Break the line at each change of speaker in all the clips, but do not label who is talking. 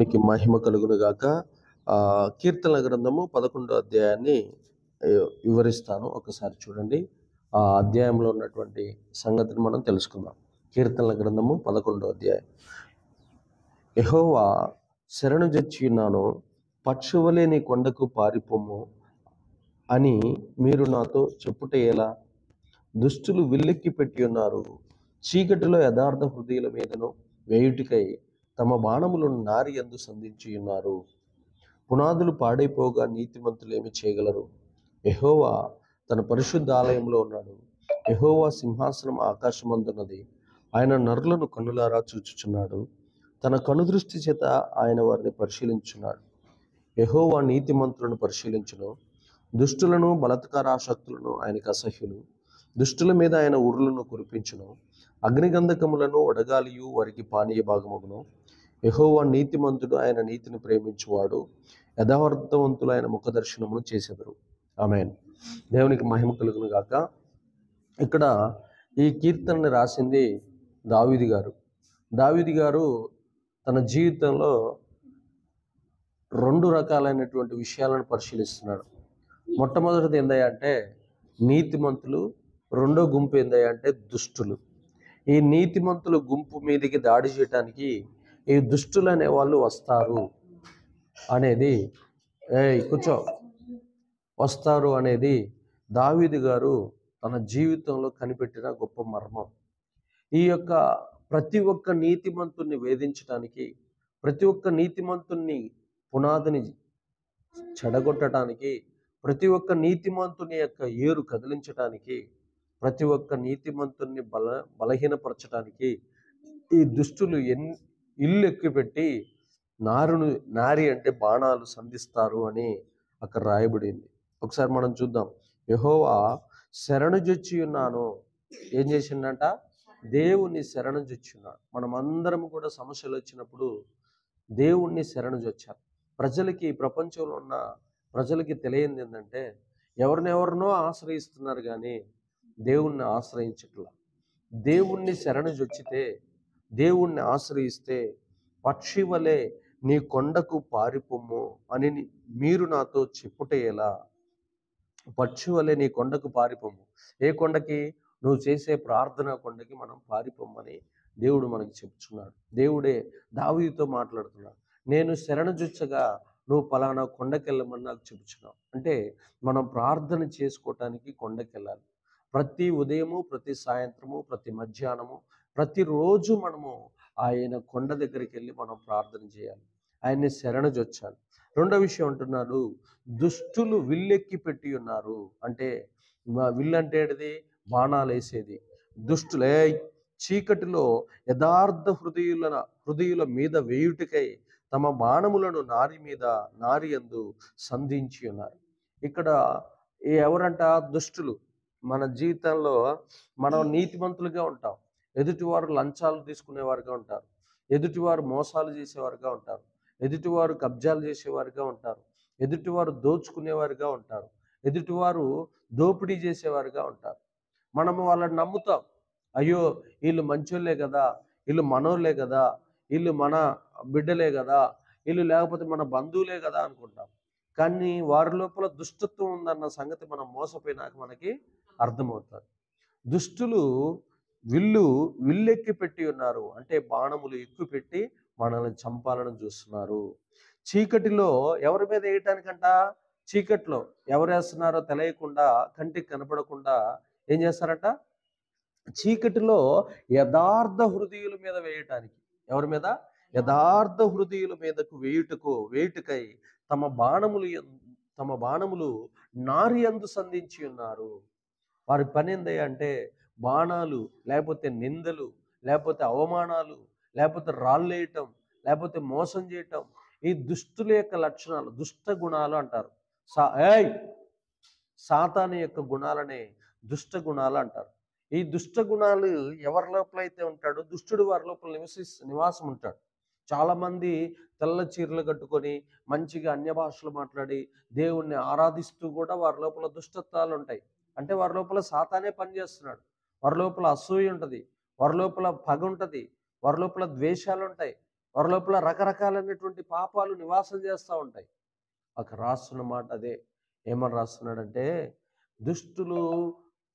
మీకు మహిమ కలుగును కీర్తన గ్రంథము పదకొండో అధ్యాయాన్ని వివరిస్తాను. ఒకసారి చూడండి. ఆ అధ్యాయంలో ఉన్నటువంటి సంగతిని మనం తెలుసుకుందాం. కీర్తనల గ్రంథము పదకొండో అధ్యాయం. ఎహోవా శరణు జొచ్చి ఉన్నాను పక్షువలే నీ కొండకు పారిపోము అని మీరు నాతో చెప్పుట ఎలా? దుష్టులు విల్లెక్కి పెట్టి ఉన్నారు. చీకటిలో యథార్థ హృదయుల మీదను వేయుటికై తమ బాణములను నారి ఎందు సంధించి ఉన్నారు. పునాదులు పాడైపోగా నీతిమంతులేమి చేయగలరు? ఎహోవా తన పరిశుద్ధ ఆలయంలో ఉన్నాడు. ఎహోవా సింహాసనం ఆకాశమందున్నది. ఆయన నరులను కన్నులారా చూచుచున్నాడు. తన కనుదృష్టి చేత ఆయన వారిని పరిశీలించున్నాడు ఎహోవా నీతిమంతులను పరిశీలించును. దుష్టులను బలత్కారాశక్తులను ఆయనకు అసహ్యులు. దుష్టుల మీద ఆయన ఉరులను కురిపించును. అగ్నిగంధకములను వడగాలియు వారికి పానీయ భాగమగును. యహోవా నీతిమంతుడు ఆయన నీతిని ప్రేమించువాడు యథార్థవంతులు ఆయన ముఖదర్శనమును చేసెదరు. ఆమెన్. దేవునికి మహిమ కలుగును గాక. ఇక్కడ ఈ కీర్తనని రాసింది దావిది గారు. దావిది గారు తన జీవితంలో రెండు రకాలైనటువంటి విషయాలను పరిశీలిస్తున్నాడు. మొట్టమొదటిది ఏందంటే నీతిమంతులు రెండో గుంపు ఏందంటే అంటే దుష్టులు. ఈ నీతిమంతుల గుంపు మీదకి దాడి చేయడానికి ఈ దుష్టులు అనే వాళ్ళు వస్తారు అనేది ఏ కూర్చో. వస్తారు అనేది దావీది గారు తన జీవితంలో కనిపెట్టిన గొప్ప మర్మం. ఈ యొక్క ప్రతి ఒక్క నీతిమంతుణ్ణి వేధించడానికి ప్రతి ఒక్క నీతిమంతుణ్ణి పునాదిని చెడగొట్టడానికి ప్రతి ఒక్క నీతిమంతుని యొక్క ఏరు కదిలించడానికి ప్రతి ఒక్క నీతిమంతుణ్ణి బల బలహీనపరచడానికి ఈ దుష్టులు ఎన్ని ఇల్లు ఎక్కిపెట్టి నారును నారి అంటే బాణాలు సంధిస్తారు అని అక్కడ రాయబడింది. ఒకసారి మనం చూద్దాం. యహోవా శరణు జొచ్చి ఉన్నాను. ఏం చేసిండంట? దేవుణ్ణి శరణు జొచ్చున్నాడు. మనం అందరం కూడా సమస్యలు వచ్చినప్పుడు దేవుణ్ణి శరణు జొచ్చారు ప్రజలకి ప్రపంచంలో ఉన్న ప్రజలకి తెలియంది ఏంటంటే ఎవరినెవరినో ఆశ్రయిస్తున్నారు కానీ దేవుణ్ణి ఆశ్రయించట్లా. దేవుణ్ణి శరణు జొచ్చితే దేవుణ్ణి ఆశ్రయిస్తే పక్షి వలె నీ కొండకు పారిపోము అని మీరు నాతో చెప్పుట ఎలా? పక్షి వలె నీ కొండకు పారిపోము ఏ కొండకి? నువ్వు చేసే ప్రార్థన కొండకి మనం పారిపోమని దేవుడు మనకి చెప్తున్నాడు దేవుడే దావీతో మాట్లాడుతున్నాడు. నేను శరణజుచ్చగా నువ్వు పలానా కొండకెళ్ళమని నాకు చెప్తున్నావు అంటే మనం ప్రార్థన చేసుకోవటానికి కొండకెళ్ళాలి. ప్రతి ఉదయము ప్రతి సాయంత్రము ప్రతి మధ్యాహ్నము ప్రతిరోజు మనము ఆయన కొండ దగ్గరికి వెళ్ళి మనం ప్రార్థన చేయాలి. ఆయన్ని శరణజొచ్చాలి రెండో విషయం అంటున్నాడు దుష్టులు విల్లెక్కి పెట్టి ఉన్నారు. అంటే మా- విల్లు అంటే ఏంటిది? బాణాలు వేసేది. దుష్టులే చీకటిలో యథార్థ హృదయుల హృదయుల మీద వేయుటికై తమ బాణములను నారి మీద నారి అందు సంధించి ఉన్నారు. ఇక్కడ ఎవరంట? దుష్టులు. మన జీవితంలో మనం నీతిమంతులుగా ఉంటాం. ఎదుటివారు లంచాలు తీసుకునేవారుగా ఉంటారు. ఎదుటివారు మోసాలు చేసేవారుగా ఉంటారు. ఎదుటివారు కబ్జాలు చేసేవారుగా ఉంటారు. ఎదుటివారు దోచుకునేవారుగా ఉంటారు. ఎదుటివారు దోపిడీ చేసేవారుగా ఉంటారు. మనము వాళ్ళని నమ్ముతాం. అయ్యో వీళ్ళు మంచోళ్ళే కదా వీళ్ళు మనోళ్ళే కదా వీళ్ళు మన బిడ్డలే కదా వీళ్ళు లేకపోతే మన బంధువులే కదా అనుకుంటాం. కానీ వారి లోపల దుష్టత్వం ఉందన్న సంగతి మనం మోసపోయినాక మనకి అర్థమవుతుంది. దుష్టులు విల్లు విల్లెక్కి పెట్టి ఉన్నారు. అంటే బాణములు ఎక్కువ పెట్టి మనల్ని చంపాలని చూస్తున్నారు. చీకటిలో ఎవరి మీద వేయటానికంట? చీకట్లో ఎవరు వేస్తున్నారో తెలియకుండా కంటికి కనపడకుండా ఏం చేస్తారంట? చీకటిలో యథార్థ హృదయుల మీద వేయటానికి ఎవరి మీద? యథార్థ హృదయుల మీదకు వేయుటకు వేయుటకై తమ బాణములు తమ బాణములు నారి అందు సంధించి ఉన్నారు. వారి పని అంటే బాణాలు లేకపోతే నిందలు లేకపోతే అవమానాలు లేకపోతే రాళ్ళేయటం లేకపోతే మోసం చేయటం ఈ దుష్టుల యొక్క లక్షణాలు దుష్ట గుణాలు అంటారు. సా ఏయ్! సాతాను యొక్క గుణాలనే దుష్ట గుణాలు అంటారు. ఈ దుష్ట గుణాలు ఎవరి లోపల అయితే ఉంటాడో దుష్టుడు వారి లోపల నివసి నివాసం ఉంటాడు. చాలా మంది తెల్ల చీరలు కట్టుకొని మంచిగా అన్య భాషలు మాట్లాడి దేవుణ్ణి ఆరాధిస్తూ కూడా వారి లోపల దుష్టత్వాలు ఉంటాయి. అంటే వారి లోపల సాతానే పనిచేస్తున్నాడు వారి లోపల అసూయ ఉంటుంది. వారి లోపల పగ ఉంటుంది. వారి లోపల ద్వేషాలు ఉంటాయి. వారి లోపల రకరకాలైనటువంటి పాపాలు నివాసం చేస్తూ ఉంటాయి. అక్కడ రాస్తున్న మాట అదే. ఏమని రాస్తున్నాడంటే దుష్టులు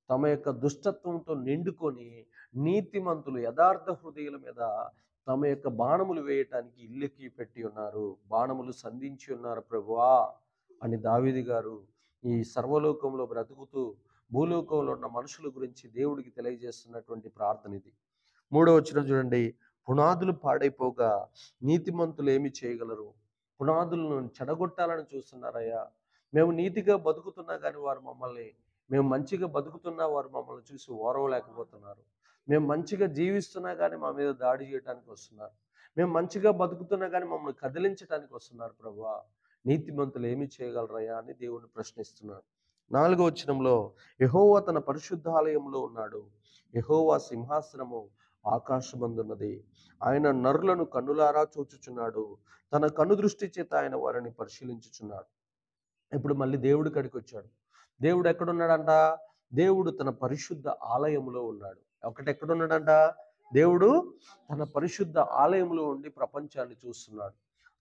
తమ యొక్క దుష్టత్వంతో నిండుకొని నీతిమంతులు యథార్థ హృదయుల మీద తమ యొక్క బాణములు వేయటానికి ఇల్లెక్కి పెట్టి ఉన్నారు. బాణములు సంధించి ఉన్నారు ప్రభువా అని దావిది గారు ఈ సర్వలోకంలో బ్రతుకుతూ భూలోకంలో ఉన్న మనుషుల గురించి దేవుడికి తెలియజేస్తున్నటువంటి ప్రార్థన ఇది. మూడో వచ్చిన చూడండి. పునాదులు పాడైపోగా నీతిమంతులు ఏమి చేయగలరు? పునాదులను చెడగొట్టాలని చూస్తున్నారయ్యా. మేము నీతిగా బతుకుతున్నా కానీ వారు మమ్మల్ని మేము మంచిగా బతుకుతున్నా వారు మమ్మల్ని చూసి ఓరవలేకపోతున్నారు. మేము మంచిగా జీవిస్తున్నా కానీ మా మీద దాడి చేయడానికి వస్తున్నారు. మేము మంచిగా బతుకుతున్నా కానీ మమ్మల్ని కదిలించడానికి వస్తున్నారు ప్రభువా నీతిమంతులు ఏమి చేయగలరయ్యా అని దేవుణ్ణి ప్రశ్నిస్తున్నాడు. నాలుగో వచనంలో యహోవా తన పరిశుద్ధాలయంలో ఉన్నాడు. యహోవా సింహాసనము ఆకాశమందున్నది. ఆయన నరులను కన్నులారా చూచుచున్నాడు. తన కన్ను దృష్టి చేత ఆయన వారిని పరిశీలించుచున్నాడు. ఇప్పుడు మళ్ళీ దేవుడి కాడికి వచ్చాడు. దేవుడు ఎక్కడున్నాడంట? దేవుడు తన పరిశుద్ధ ఆలయంలో ఉన్నాడు. ఒకటి ఎక్కడున్నాడంట? దేవుడు తన పరిశుద్ధ ఆలయంలో ఉండి ప్రపంచాన్ని చూస్తున్నాడు.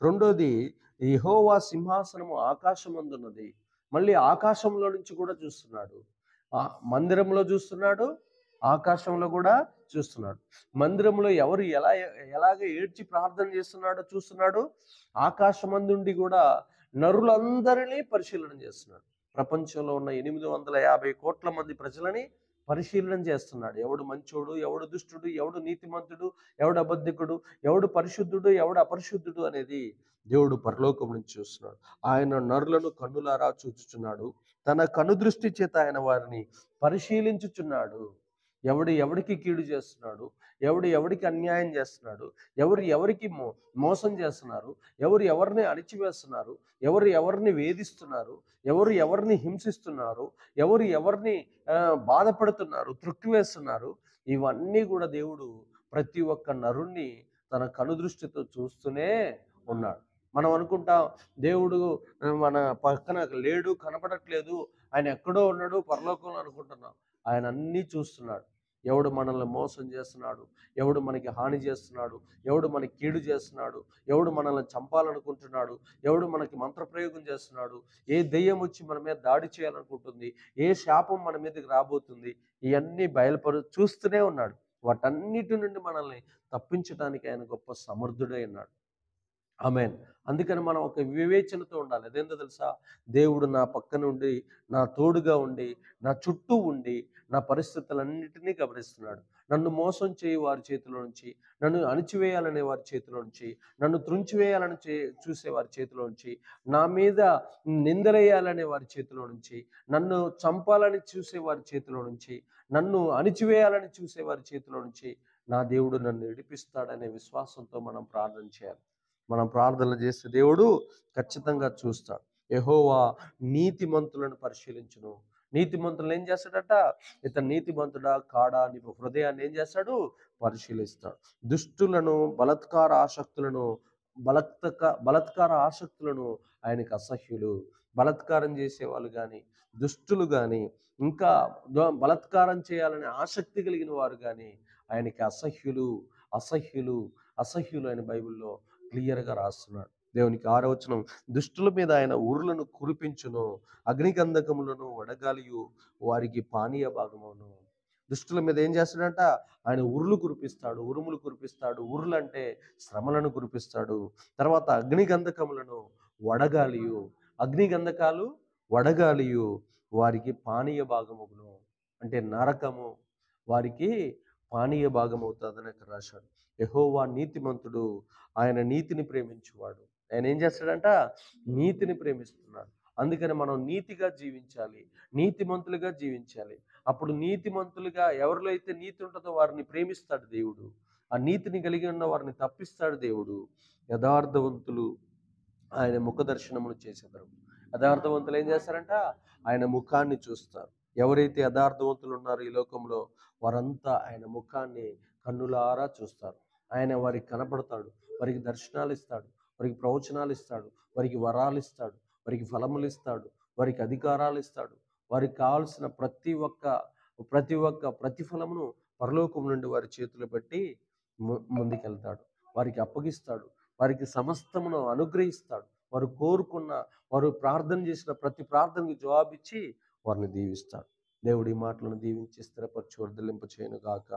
రెండోది యహోవా సింహాసనము ఆకాశమందున్నది. మళ్ళీ ఆకాశంలో నుంచి కూడా చూస్తున్నాడు. మందిరంలో చూస్తున్నాడు ఆకాశంలో కూడా చూస్తున్నాడు. మందిరంలో ఎవరు ఎలా ఎలాగ ఏడ్చి ప్రార్థన చేస్తున్నాడో చూస్తున్నాడు. ఆకాశమందుండి కూడా నరులందరినీ పరిశీలన చేస్తున్నాడు. ప్రపంచంలో ఉన్న ఎనిమిది వందల యాభై కోట్ల మంది ప్రజలని పరిశీలన చేస్తున్నాడు. ఎవడు మంచోడు ఎవడు దుష్టుడు ఎవడు నీతిమంతుడు ఎవడు అబద్ధికుడు ఎవడు పరిశుద్ధుడు ఎవడు అపరిశుద్ధుడు అనేది దేవుడు పరలోకం నుంచి చూస్తున్నాడు. ఆయన నరులను కన్నులారా చూచుచున్నాడు. తన కనుదృష్టి చేత ఆయన వారిని పరిశీలించుచున్నాడు. ఎవడు ఎవడికి కీడు చేస్తున్నాడు? ఎవడు ఎవరికి అన్యాయం చేస్తున్నాడు ఎవరు ఎవరికి మో మోసం చేస్తున్నారు ఎవరు ఎవరిని అణిచివేస్తున్నారు ఎవరు ఎవరిని వేధిస్తున్నారు ఎవరు ఎవరిని హింసిస్తున్నారు ఎవరు ఎవరిని బాధపడుతున్నారు బాధపడుతున్నారు త్రుక్కివేస్తున్నారు ఇవన్నీ కూడా దేవుడు ప్రతి ఒక్క నరుణ్ణి తన కనుదృష్టితో చూస్తూనే ఉన్నాడు. మనం అనుకుంటాం దేవుడు మన పక్కన లేడు కనపడట్లేదు ఆయన ఎక్కడో ఉన్నాడు పరలోకంలో అనుకుంటున్నాం. ఆయన అన్నీ చూస్తున్నాడు. ఎవడు మనల్ని మోసం చేస్తున్నాడు ఎవడు మనకి హాని చేస్తున్నాడు ఎవడు మనకి కీడు చేస్తున్నాడు ఎవడు మనల్ని చంపాలనుకుంటున్నాడు ఎవడు మనకి మంత్రప్రయోగం చేస్తున్నాడు ఏ దెయ్యం వచ్చి మన మీద దాడి చేయాలనుకుంటుంది ఏ శాపం మన మీదకి రాబోతుంది ఇవన్నీ బయలుపరు చూస్తూనే ఉన్నాడు. వాటన్నిటి నుండి మనల్ని తప్పించడానికి ఆయన గొప్ప సమర్థుడై ఉన్నాడు. ఆమెన్. అందుకని మనం ఒక వివేచనతో ఉండాలి. అదేంటో తెలుసా? దేవుడు నా పక్కన ఉండి నా తోడుగా ఉండి నా చుట్టూ ఉండి నా పరిస్థితులన్నింటినీ గమనిస్తున్నాడు. నన్ను మోసం చేయి వారి చేతిలో నుంచి నన్ను అణిచివేయాలనే వారి చేతిలో నుంచి నన్ను త్రుంచివేయాలని చే చూసే వారి చేతిలో నుంచి నా మీద నిందలేయాలనే వారి చేతిలో నుంచి నన్ను చంపాలని చూసే వారి చేతిలో నుంచి నన్ను అణిచివేయాలని చూసే వారి చేతిలో నుంచి నా దేవుడు నన్ను విడిపిస్తాడనే విశ్వాసంతో మనం ప్రార్థన చేయాలి. మనం ప్రార్థన చేస్తే దేవుడు ఖచ్చితంగా చూస్తాడు. యెహోవా నీతిమంతులను పరిశీలించును. నీతిమంతులను ఏం చేస్తాడట? ఇతను నీతిమంతుడా? కాడా? నీ హృదయాన్ని ఏం చేస్తాడు? పరిశీలిస్తాడు. దుష్టులను బలత్కార ఆసక్తులను బలత్క బలత్కార ఆసక్తులను ఆయనకు అసహ్యులు. బలత్కారం చేసేవాళ్ళు కానీ దుష్టులు కానీ ఇంకా బలత్కారం చేయాలనే ఆసక్తి కలిగిన వారు కానీ ఆయనకి అసహ్యులు అసహ్యులు అసహ్యులు అని బైబిల్లో క్లియర్గా రాస్తున్నాడు. దేవునికి ఆరోచనం దుష్టుల మీద ఆయన ఉరులను కురిపించును. అగ్నిగంధకములను వడగాలియు వారికి పానీయ భాగమును. దుష్టుల మీద ఏం చేస్తాడంట? ఆయన ఉరులు కురిపిస్తాడు ఉరుములు కురిపిస్తాడు. ఉరులు అంటే శ్రమలను కురిపిస్తాడు. తర్వాత అగ్నిగంధకములను వడగాలియు. అగ్నిగంధకాలు వడగాలియు వారికి పానీయ భాగమును అంటే నరకము వారికి పానీయ భాగం అవుతుందని అక్కడ రాశాడు. యహోవా నీతిమంతుడు ఆయన నీతిని ప్రేమించువాడు. ఆయన ఏం చేస్తాడంట? నీతిని ప్రేమిస్తున్నాడు. అందుకని మనం నీతిగా జీవించాలి. నీతిమంతులుగా జీవించాలి. అప్పుడు నీతిమంతులుగా ఎవరిలో అయితే నీతి ఉంటుందో వారిని ప్రేమిస్తాడు దేవుడు. ఆ నీతిని కలిగి ఉన్న వారిని తప్పిస్తాడు దేవుడు. యథార్థవంతులు ఆయన ముఖ దర్శనములు చేసేదారు. యథార్థవంతులు ఏం చేస్తారంట? ఆయన ముఖాన్ని చూస్తారు. ఎవరైతే యథార్థవంతులు ఉన్నారో ఈ లోకంలో వారంతా ఆయన ముఖాన్ని కన్నులారా చూస్తారు. ఆయన వారికి కనపడతాడు. వారికి దర్శనాలు ఇస్తాడు. వారికి ప్రవచనాలు ఇస్తాడు వారికి వరాలు ఇస్తాడు వారికి ఫలములు ఇస్తాడు వారికి అధికారాలు ఇస్తాడు వారికి కావాల్సిన ప్రతి ఒక్క ప్రతి ఒక్క ప్రతిఫలమును పరలోకం నుండి వారి చేతులు పెట్టి ము- ముందుకెళ్తాడు. వారికి అప్పగిస్తాడు. వారికి సమస్తమును అనుగ్రహిస్తాడు. వారు కోరుకున్న వారు ప్రార్థన చేసిన ప్రతి ప్రార్థనకు జవాబిచ్చి వారిని దీవిస్తాడు. దేవుడి మాటలను దీవించి స్థిరపరచు వర్ధలింప చేయను గాక